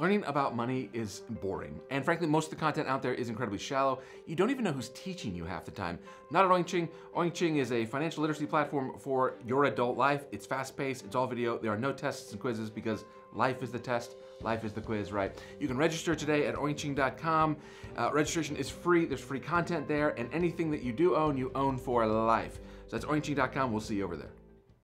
Learning about money is boring, and frankly, most of the content out there is incredibly shallow. You don't even know who's teaching you half the time. Not at Oink Oink is a financial literacy platform for your adult life. It's fast-paced, it's all video. There are no tests and quizzes because life is the test, life is the quiz, right? You can register today at oinkching.com. Uh, registration is free, there's free content there, and anything that you do own, you own for life. So that's oinkching.com. We'll see you over there.